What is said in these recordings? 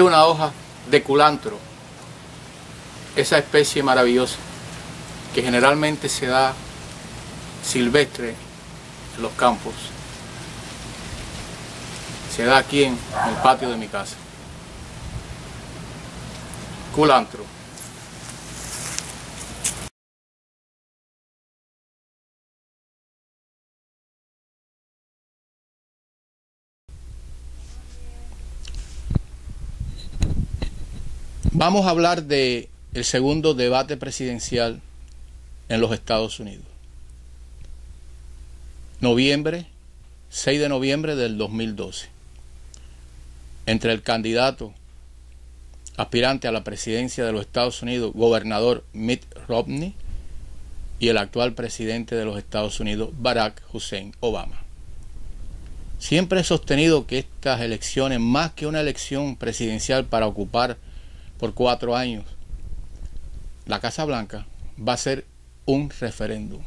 Una hoja de culantro, esa especie maravillosa que generalmente se da silvestre en los campos. Se da aquí en el patio de mi casa. Culantro. Vamos a hablar de el segundo debate presidencial en los Estados Unidos. Noviembre, 6 de noviembre del 2012. Entre el candidato aspirante a la presidencia de los Estados Unidos, gobernador Mitt Romney, y el actual presidente de los Estados Unidos, Barack Hussein Obama. Siempre he sostenido que estas elecciones, más que una elección presidencial para ocupar por cuatro años, la Casa Blanca va a ser un referéndum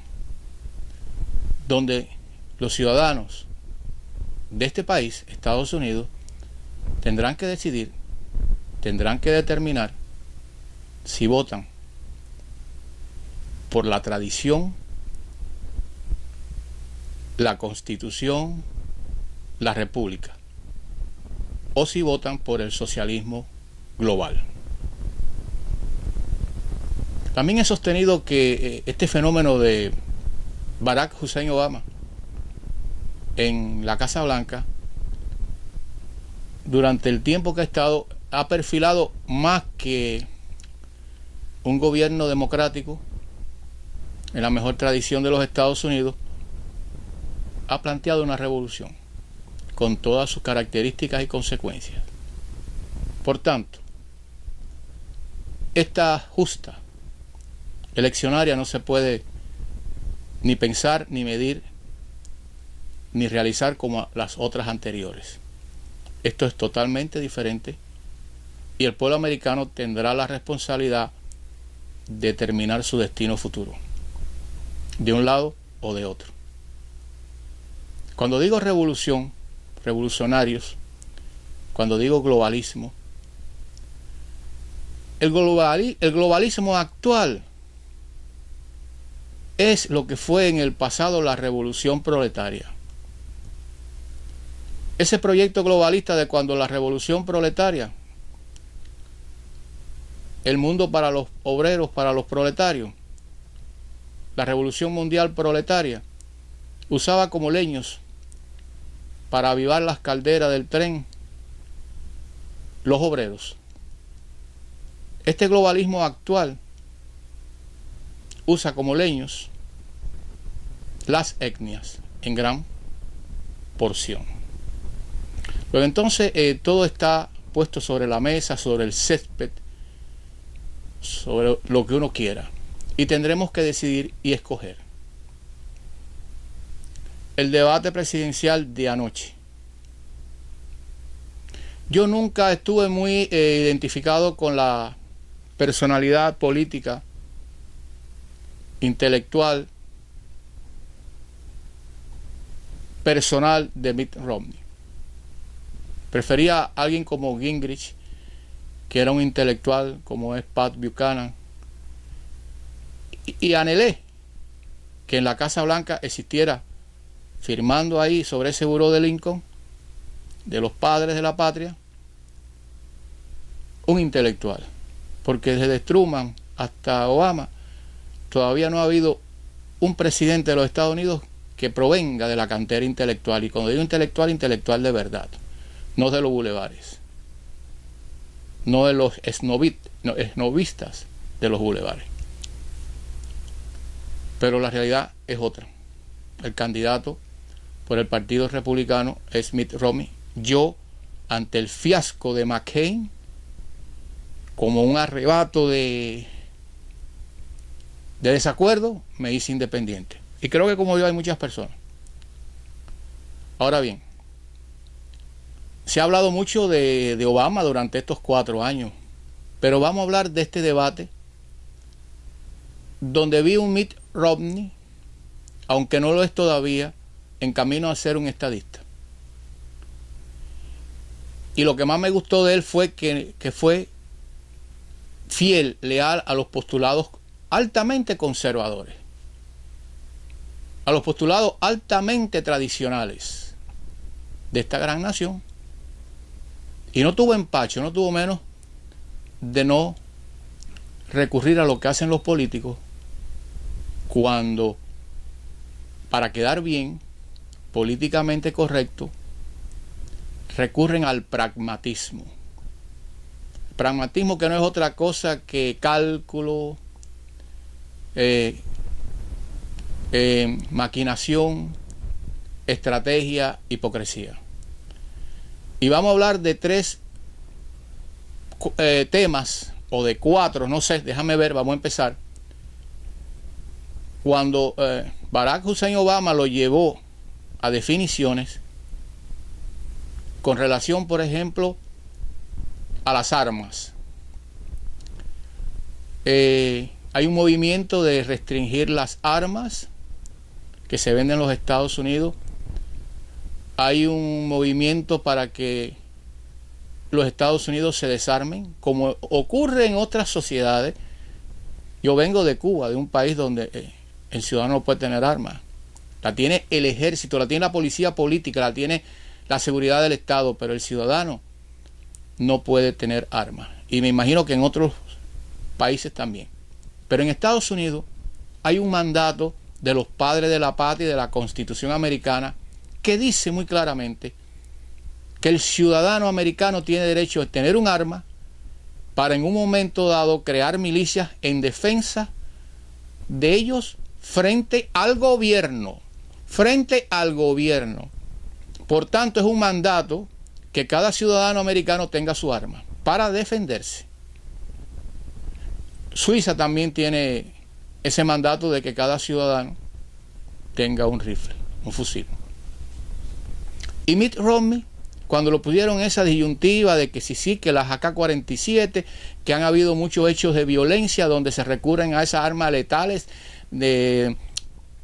donde los ciudadanos de este país, Estados Unidos, tendrán que decidir, tendrán que determinar si votan por la tradición, la constitución, la república, o si votan por el socialismo global. También he sostenido que eh, este fenómeno de Barack Hussein Obama en la Casa Blanca, durante el tiempo que ha estado, ha perfilado más que un gobierno democrático, en la mejor tradición de los Estados Unidos, ha planteado una revolución con todas sus características y consecuencias. Por tanto, esta justa eleccionaria no se puede ni pensar, ni medir, ni realizar como las otras anteriores. Esto es totalmente diferente y el pueblo americano tendrá la responsabilidad de determinar su destino futuro, de un lado o de otro. Cuando digo revolución, revolucionarios, cuando digo globalismo, el, el globalismo actual es lo que fue en el pasado la revolución proletaria. Ese proyecto globalista de cuando la revolución proletaria, el mundo para los obreros, para los proletarios, la revolución mundial proletaria, usaba como leños para avivar las calderas del tren los obreros. Este globalismo actual usa como leños las etnias en gran porción. Pero entonces eh, todo está puesto sobre la mesa, sobre el césped, sobre lo que uno quiera. Y tendremos que decidir y escoger. El debate presidencial de anoche. Yo nunca estuve muy eh, identificado con la personalidad política intelectual, personal de Mitt Romney. Prefería a alguien como Gingrich, que era un intelectual como es Pat Buchanan, y, anhelé que en la Casa Blanca existiera, firmando ahí sobre ese buró de Lincoln, de los padres de la patria, un intelectual. Porque desde Truman hasta Obama todavía no ha habido un presidente de los Estados Unidos que provenga de la cantera intelectual. Y cuando digo intelectual, intelectual de verdad, no de los bulevares, no de los esnovistas de los bulevares. Pero la realidad es otra. El candidato por el Partido Republicano es Mitt Romney. Yo, ante el fiasco de McCain, como un arrebato de de desacuerdo, me hice independiente. Y creo que como yo hay muchas personas. Ahora bien, se ha hablado mucho de, Obama durante estos cuatro años, pero vamos a hablar de este debate donde vi un Mitt Romney, aunque no lo es todavía, en camino a ser un estadista. Y lo que más me gustó de él fue que, fue fiel, leal a los postulados altamente conservadores, a los postulados altamente tradicionales de esta gran nación. Y no tuvo empacho, no tuvo menos de no recurrir a lo que hacen los políticos cuando, para quedar bien, políticamente correcto, recurren al pragmatismo. Pragmatismo que no es otra cosa que cálculo, eh, eh, maquinación, estrategia, hipocresía. Y vamos a hablar de tres eh, temas, o de cuatro, no sé, déjame ver, vamos a empezar. Cuando Barack Hussein Obama lo llevó a definiciones con relación, por ejemplo, a las armas. Eh, hay un movimiento de restringir las armas que se venden en los Estados Unidos. Hay un movimiento para que los Estados Unidos se desarmen, como ocurre en otras sociedades. Yo vengo de Cuba, de un país donde eh, el ciudadano no puede tener armas. La tiene el ejército, la tiene la policía política, la tiene la seguridad del Estado, pero el ciudadano no puede tener armas. Y me imagino que en otros países también. Pero en Estados Unidos hay un mandato de los padres de la patria y de la Constitución americana que dice muy claramente que el ciudadano americano tiene derecho a tener un arma para en un momento dado crear milicias en defensa de ellos frente al gobierno, frente al gobierno. Por tanto, es un mandato que cada ciudadano americano tenga su arma para defenderse. Suiza también tiene ese mandato de que cada ciudadano tenga un rifle, un fusil. Y Mitt Romney, cuando lo pudieron esa disyuntiva de que sí, sí, que las AK-47, que han habido muchos hechos de violencia donde se recurren a esas armas letales de,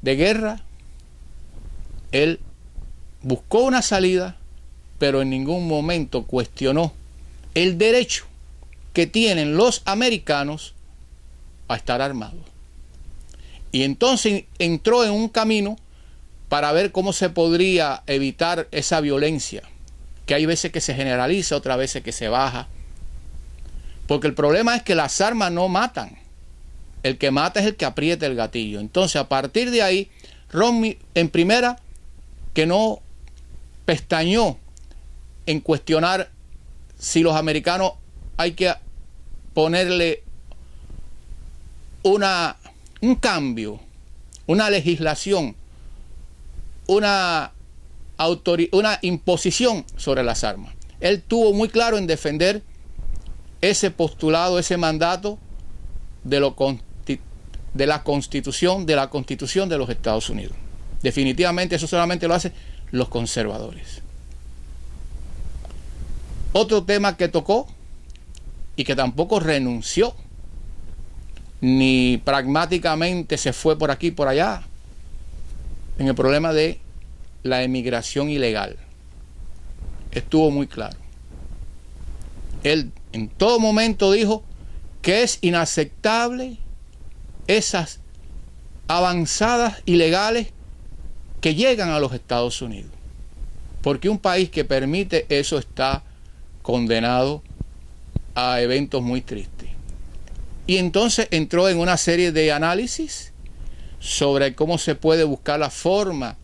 de guerra, él buscó una salida, pero en ningún momento cuestionó el derecho que tienen los americanos a estar armados. Y entonces entró en un camino para ver cómo se podría evitar esa violencia, que hay veces que se generaliza, otras veces que se baja. Porque el problema es que las armas no matan. El que mata es el que aprieta el gatillo. Entonces, a partir de ahí, Romney, en primera, que no pestañó en cuestionar si los americanos hay que ponerle una, un cambio, una legislación, una, una imposición sobre las armas. Él tuvo muy claro en defender ese postulado, ese mandato de, lo, de la constitución, de la constitución de los Estados Unidos. Definitivamente eso solamente lo hace los conservadores. Otro tema que tocó y que tampoco renunció, ni pragmáticamente se fue por aquí por allá, en el problema de la emigración ilegal. Estuvo muy claro. Él en todo momento dijo que es inaceptable esas avanzadas ilegales que llegan a los Estados Unidos. Porque un país que permite eso está condenado a eventos muy tristes. Y entonces entró en una serie de análisis sobre cómo se puede buscar la forma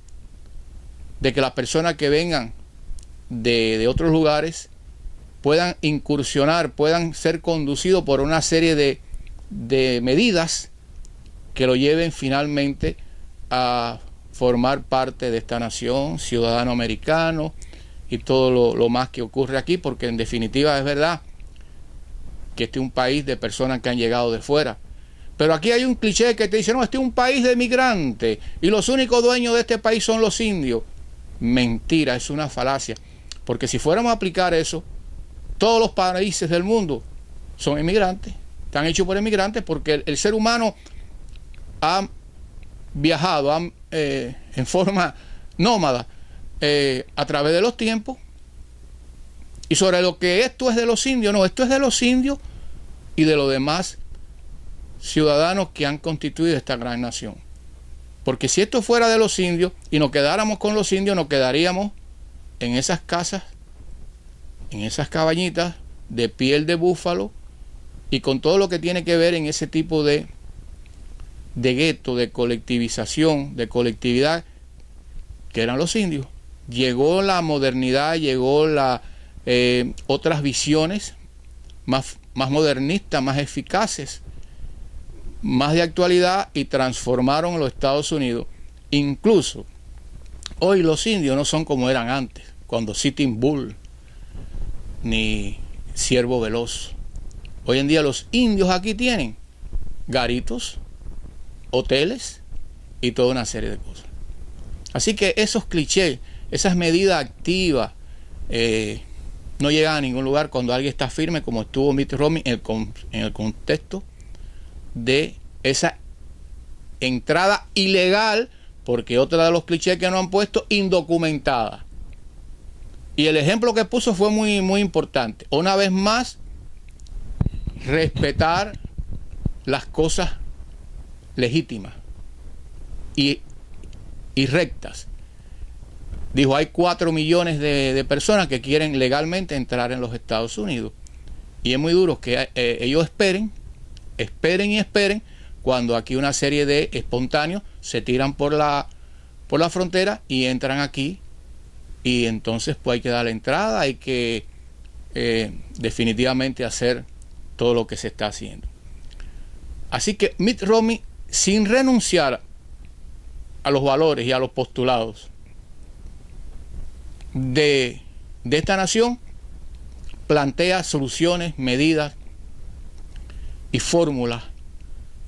de que las personas que vengan de, otros lugares puedan incursionar, puedan ser conducidos por una serie de, de medidas que lo lleven finalmente a formar parte de esta nación, ciudadano americano y todo lo, más que ocurre aquí, porque en definitiva es verdad que este es un país de personas que han llegado de fuera. Pero aquí hay un cliché que te dice, no, este es un país de migrantes y los únicos dueños de este país son los indios. Mentira, es una falacia. Porque si fuéramos a aplicar eso, todos los países del mundo son inmigrantes. Están hechos por inmigrantes porque el, ser humano ha viajado, ha eh, en forma nómada eh, a través de los tiempos Y sobre lo que esto es de los indios, no, esto es de los indios y de los demás ciudadanos que han constituido esta gran nación. Porque si esto fuera de los indios y nos quedáramos con los indios, nos quedaríamos en esas casas, en esas cabañitas de piel de búfalo y con todo lo que tiene que ver en ese tipo de, de gueto, de colectivización, de colectividad, que eran los indios. Llegó la modernidad, llegó la, eh, otras visiones más, más modernistas, más eficaces, más de actualidad y transformaron los Estados Unidos. Incluso hoy los indios no son como eran antes, cuando Sitting Bull ni Siervo Veloz. Hoy en día los indios aquí tienen garitos, hoteles y toda una serie de cosas. Así que esos clichés, esas medidas activas, eh, no llegan a ningún lugar cuando alguien está firme, como estuvo Mitt Romney en el, contexto de esa entrada ilegal, porque otra de los clichés que no han puesto, indocumentada. Y el ejemplo que puso fue muy, muy importante. Una vez más, respetar las cosas legítimas y, y rectas. Dijo, hay cuatro millones de, personas que quieren legalmente entrar en los Estados Unidos. Y es muy duro que eh, ellos esperen, esperen y esperen cuando aquí una serie de espontáneos se tiran por la, por la frontera y entran aquí. Y entonces pues hay que dar la entrada, hay que eh, definitivamente hacer todo lo que se está haciendo. Así que Mitt Romney, sin renunciar a los valores y a los postulados de, esta nación plantea soluciones, medidas y fórmulas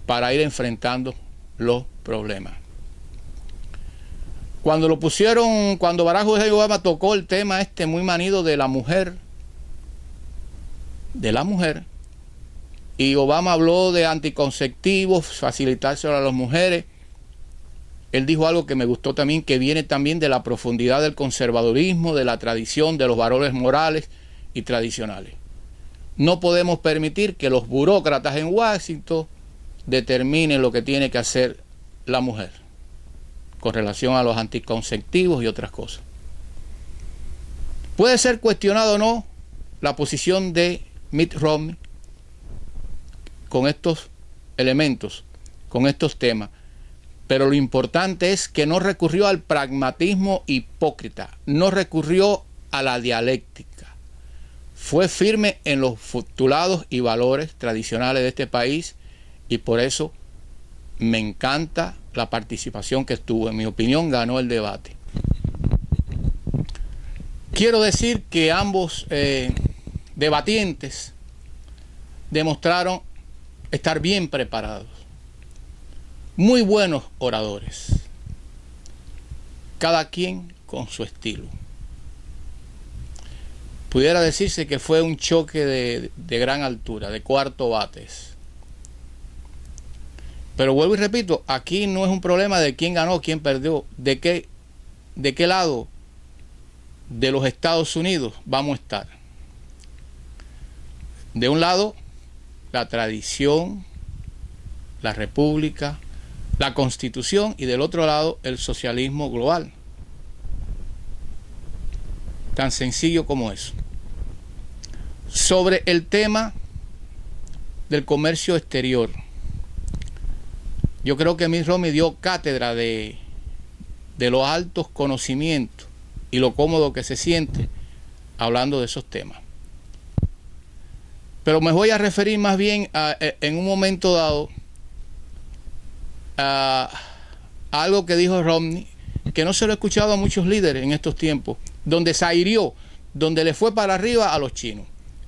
para ir enfrentando los problemas. Cuando lo pusieron, cuando Barack Hussein Obama tocó el tema este muy manido de la mujer, de la mujer, y Obama habló de anticonceptivos, facilitárselo a las mujeres, él dijo algo que me gustó también, que viene también de la profundidad del conservadurismo, de la tradición, de los valores morales y tradicionales. No podemos permitir que los burócratas en Washington determinen lo que tiene que hacer la mujer con relación a los anticonceptivos y otras cosas. Puede ser cuestionado o no la posición de Mitt Romney con estos elementos, con estos temas, pero lo importante es que no recurrió al pragmatismo hipócrita, no recurrió a la dialéctica. Fue firme en los futulados y valores tradicionales de este país y por eso me encanta la participación que estuvo. En mi opinión, ganó el debate. Quiero decir que ambos eh, debatientes demostraron estar bien preparados muy buenos oradores, cada quien con su estilo. Pudiera decirse que fue un choque de, gran altura, de cuarto bates. Pero vuelvo y repito, aquí no es un problema de quién ganó, quién perdió, de qué, de qué lado de los Estados Unidos vamos a estar. De un lado, la tradición, la república, la constitución y del otro lado el socialismo global. Tan sencillo como eso. Sobre el tema del comercio exterior, yo creo que Miss Romy dio cátedra de, de los altos conocimientos y lo cómodo que se siente hablando de esos temas. Pero me voy a referir más bien a, en un momento dado a, algo que dijo Romney, que no se lo he escuchado a muchos líderes en estos tiempos, donde se airió, donde le fue para arriba a los chinos.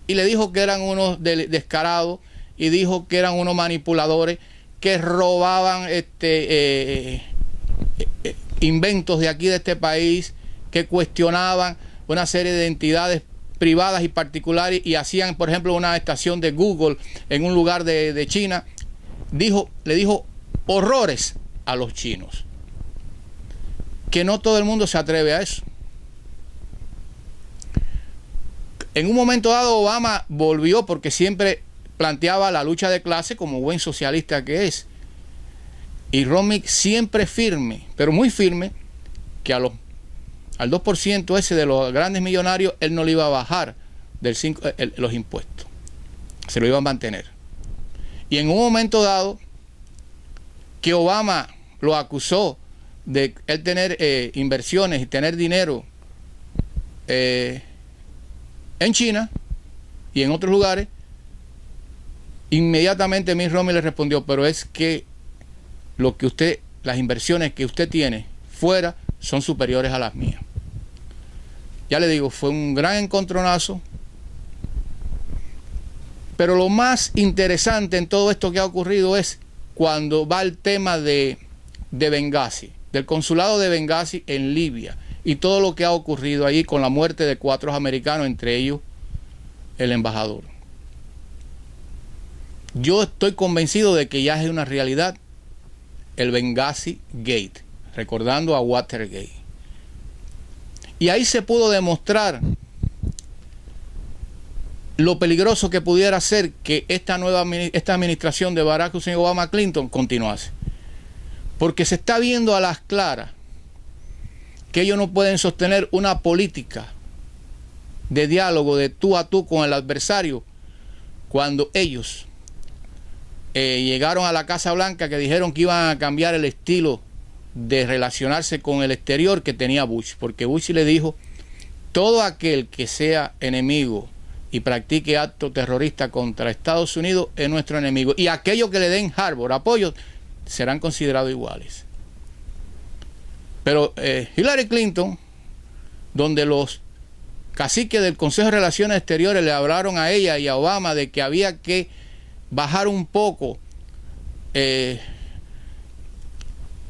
Y le dijo que eran unos descarados y dijo que eran unos manipuladores que robaban este, eh, eh, eh, inventos de aquí de este país, que cuestionaban una serie de entidades privadas y particulares y hacían, por ejemplo, una estación de Google en un lugar de, de China. Dijo, le dijo horrores a los chinos. Que no todo el mundo se atreve a eso. En un momento dado Obama volvió porque siempre planteaba la lucha de clase como buen socialista que es. Y Romney siempre firme, pero muy firme, que a los, al 2% ese de los grandes millonarios él no le iba a bajar del los impuestos. Se lo iba a mantener. Y en un momento dado, que Obama lo acusó de él tener eh, inversiones y tener dinero eh, en China y en otros lugares, inmediatamente Mitt Romney le respondió, pero es que lo que usted, las inversiones que usted tiene fuera son superiores a las mías. Ya le digo, fue un gran encontronazo. Pero lo más interesante en todo esto que ha ocurrido es cuando va el tema de, de Benghazi, del consulado de Benghazi en Libia y todo lo que ha ocurrido ahí con la muerte de cuatro americanos, entre ellos el embajador. Yo estoy convencido de que ya es una realidad el Benghazi Gate, recordando a Watergate. Y ahí se pudo demostrar lo peligroso que pudiera ser que esta nueva esta administración de Barack Hussein Obama Clinton continuase. Porque se está viendo a las claras que ellos no pueden sostener una política de diálogo de tú a tú con el adversario cuando ellos eh, llegaron a la Casa Blanca que dijeron que iban a cambiar el estilo de relacionarse con el exterior que tenía Bush, porque Bush le dijo, todo aquel que sea enemigo y practique acto terrorista contra Estados Unidos es nuestro enemigo, y aquellos que le den Harbor apoyo serán considerados iguales. Pero eh, Hillary Clinton, donde los caciques del Consejo de Relaciones Exteriores le hablaron a ella y a Obama de que había que bajar un poco eh,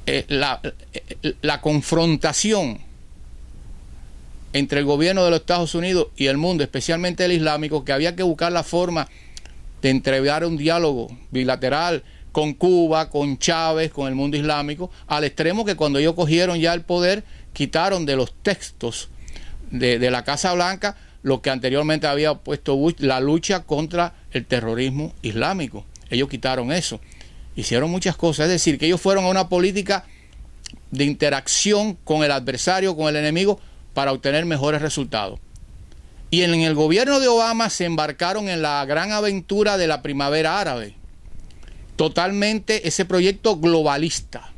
eh, la, la confrontación entre el gobierno de los Estados Unidos y el mundo, especialmente el islámico, que había que buscar la forma de entregar un diálogo bilateral con Cuba, con Chávez, con el mundo islámico, al extremo que cuando ellos cogieron ya el poder, quitaron de los textos de, de la Casa Blanca lo que anteriormente había puesto Bush, la lucha contra el terrorismo islámico. Ellos quitaron eso. Hicieron muchas cosas. Es decir, que ellos fueron a una política de interacción con el adversario, con el enemigo, para obtener mejores resultados. Y en el gobierno de Obama se embarcaron en la gran aventura de la primavera árabe. Totalmente ese proyecto globalista.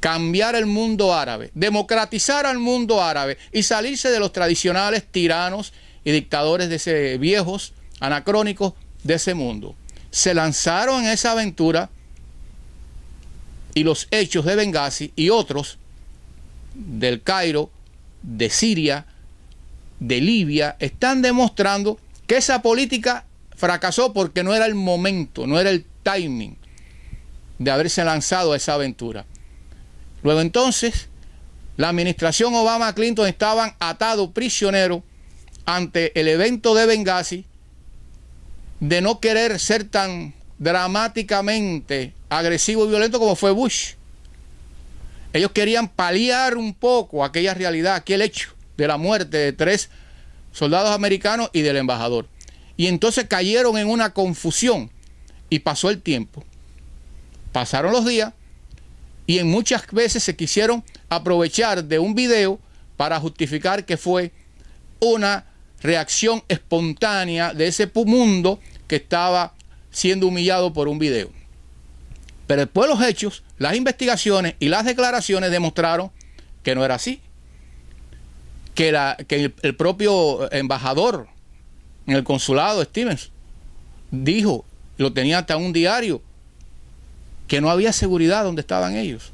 Cambiar el mundo árabe, democratizar al mundo árabe y salirse de los tradicionales tiranos y dictadores de ese viejos, anacrónicos de ese mundo. Se lanzaron en esa aventura y los hechos de Benghazi y otros del Cairo, de Siria, de Libia, están demostrando que esa política fracasó porque no era el momento, no era el timing de haberse lanzado a esa aventura. Luego entonces, la administración Obama-Clinton estaban atados, prisioneros, ante el evento de Benghazi de no querer ser tan dramáticamente agresivo y violento como fue Bush. Ellos querían paliar un poco aquella realidad, aquel hecho de la muerte de tres soldados americanos y del embajador. Y entonces cayeron en una confusión y pasó el tiempo. Pasaron los días y en muchas veces se quisieron aprovechar de un video para justificar que fue una reacción espontánea de ese mundo que estaba siendo humillado por un video. Pero después los hechos, las investigaciones y las declaraciones demostraron que no era así. Que, la, que el, propio embajador en el consulado, Stevens, dijo, lo tenía hasta un diario, que no había seguridad donde estaban ellos.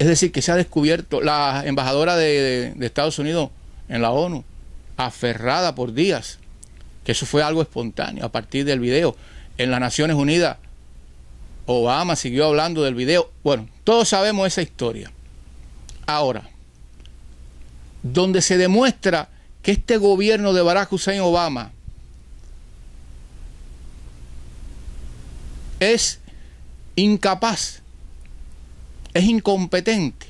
Es decir, que se ha descubierto, la embajadora de Estados Unidos en la ONU, aferrada por días, que eso fue algo espontáneo a partir del video. En las Naciones Unidas, Obama siguió hablando del video. Bueno, todos sabemos esa historia. Ahora, donde se demuestra que este gobierno de Barack Hussein Obama es incapaz, es incompetente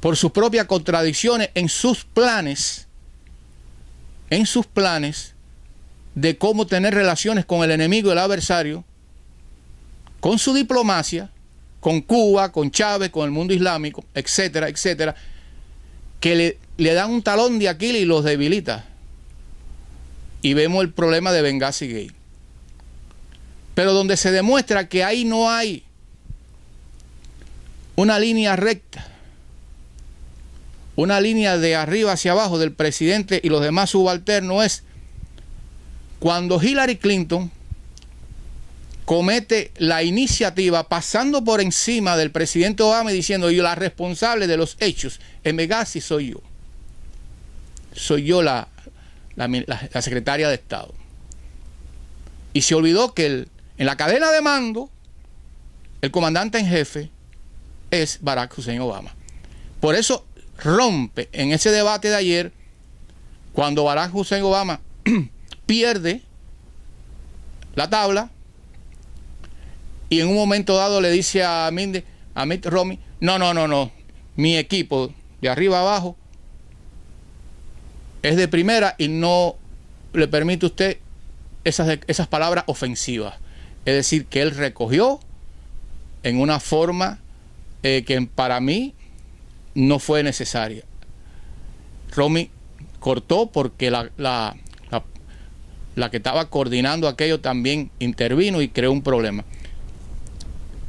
por sus propias contradicciones en sus planes en sus planes de cómo tener relaciones con el enemigo el adversario, con su diplomacia, con Cuba, con Chávez, con el mundo islámico, etcétera, etcétera, que le, le dan un talón de Aquiles y los debilita. Y vemos el problema de Benghazi Gay. Pero donde se demuestra que ahí no hay una línea recta, una línea de arriba hacia abajo del presidente y los demás subalternos es cuando Hillary Clinton comete la iniciativa pasando por encima del presidente Obama y diciendo yo la responsable de los hechos en Benghazi soy yo. Soy yo la, la, secretaria de Estado. Y se olvidó que en la cadena de mando el comandante en jefe es Barack Hussein Obama. Por eso rompe en ese debate de ayer cuando Barack Hussein Obama pierde la tabla y en un momento dado le dice a Minde, a Mitt Romney, no, no, no, no, mi equipo de arriba abajo es de primera y no le permite usted esas, esas palabras ofensivas. Es decir, que él recogió en una forma eh, que para mí no fue necesaria. Romy cortó porque la, la, la, que estaba coordinando aquello también intervino y creó un problema.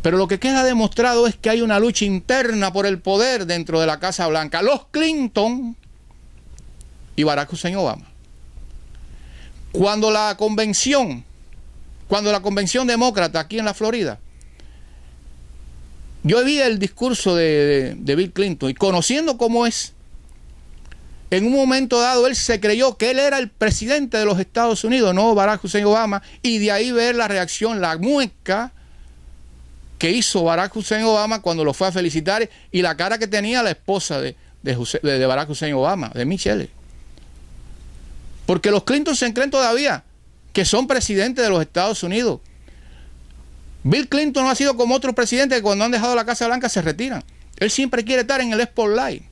Pero lo que queda demostrado es que hay una lucha interna por el poder dentro de la Casa Blanca. Los Clinton y Barack Hussein Obama. Cuando la convención, cuando la convención demócrata aquí en la Florida, yo vi el discurso de, Bill Clinton y conociendo cómo es, en un momento dado él se creyó que él era el presidente de los Estados Unidos, no Barack Hussein Obama, y de ahí ver la reacción, la mueca que hizo Barack Hussein Obama cuando lo fue a felicitar y la cara que tenía la esposa de, de, Barack Hussein Obama, de Michelle. Porque los Clinton se creen todavía que son presidentes de los Estados Unidos. Bill Clinton no ha sido como otros presidentes que cuando han dejado la Casa Blanca se retiran. Él siempre quiere estar en el spotlight.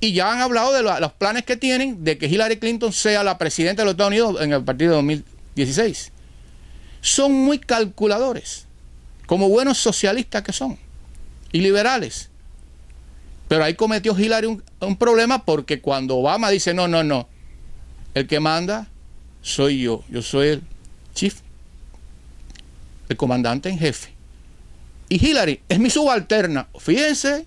Y ya han hablado de los planes que tienen de que Hillary Clinton sea la presidenta de los Estados Unidos en el partido de 2016. Son muy calculadores como buenos socialistas que son, y liberales. Pero ahí cometió Hillary un, problema porque cuando Obama dice, no, no, no, el que manda soy yo, yo soy el chief, el comandante en jefe. Y Hillary es mi subalterna. Fíjense,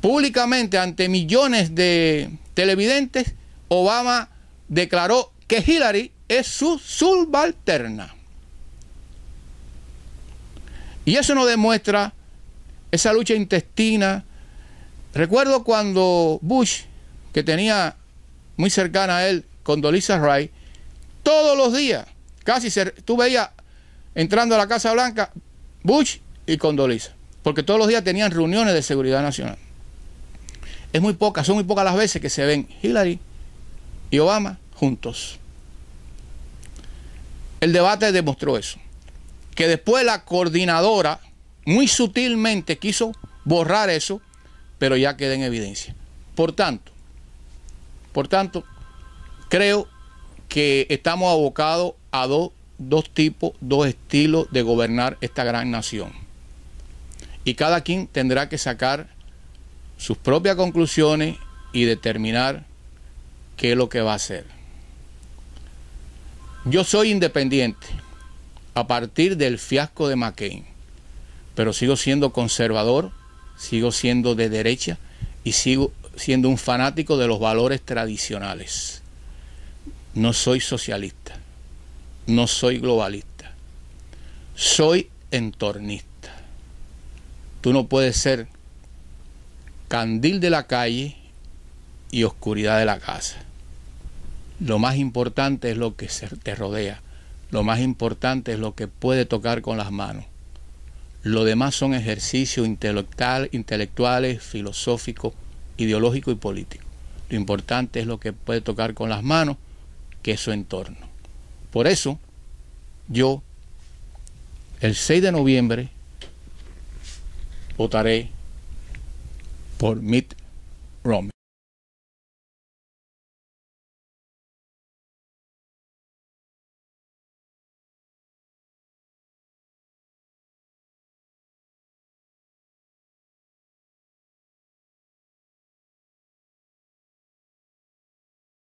públicamente ante millones de televidentes, Obama declaró que Hillary es su subalterna. Y eso nos demuestra esa lucha intestina. Recuerdo cuando Bush, que tenía muy cercana a él, con Dolisa Rice, todos los días, casi se, tú veías entrando a la Casa Blanca, Bush y Condoleezza, porque todos los días tenían reuniones de seguridad nacional. Es muy pocas, son muy pocas las veces que se ven Hillary y Obama juntos. El debate demostró eso que después la coordinadora muy sutilmente quiso borrar eso, pero ya queda en evidencia. Por tanto, por tanto, creo que estamos abocados a dos, dos tipos, dos estilos de gobernar esta gran nación. Y cada quien tendrá que sacar sus propias conclusiones y determinar qué es lo que va a hacer. Yo soy independiente a partir del fiasco de McCain. Pero sigo siendo conservador, sigo siendo de derecha y sigo siendo un fanático de los valores tradicionales. No soy socialista, no soy globalista, soy entornista. Tú no puedes ser candil de la calle y oscuridad de la casa. Lo más importante es lo que te rodea lo más importante es lo que puede tocar con las manos. Lo demás son ejercicios intelectual, intelectuales, filosóficos, ideológicos y políticos. Lo importante es lo que puede tocar con las manos, que es su entorno. Por eso, yo, el 6 de noviembre, votaré por Mitt Romney.